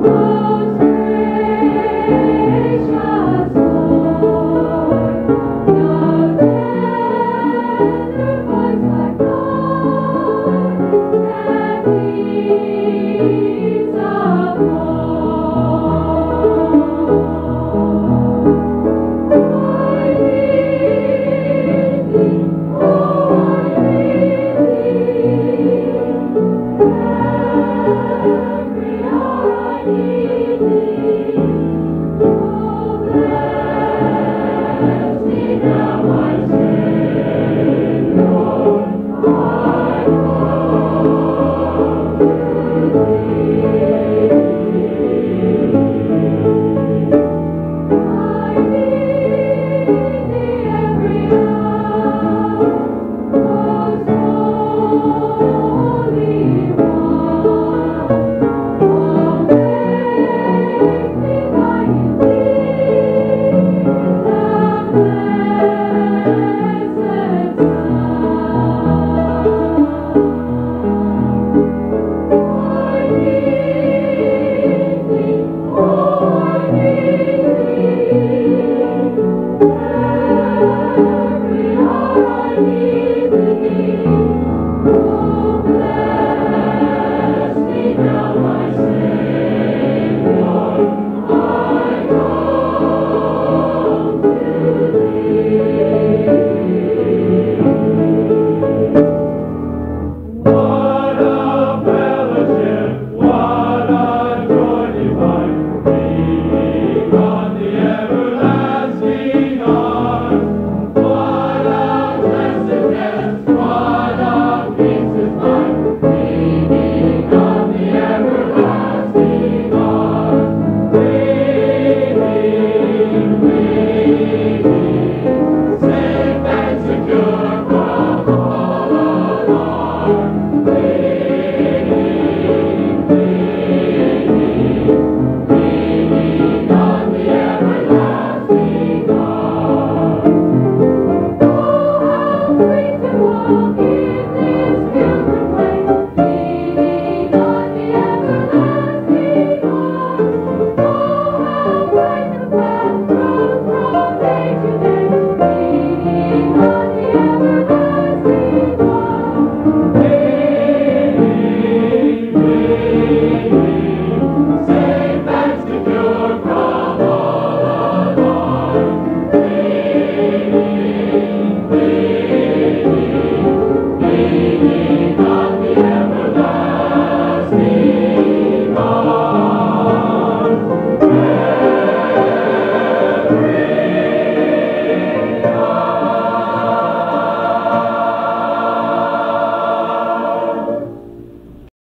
Lord.